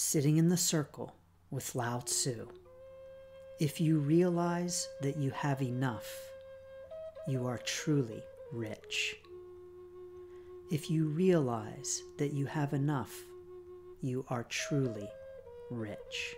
Sitting in the circle with Lao Tzu. If you realize that you have enough, you are truly rich. If you realize that you have enough, you are truly rich.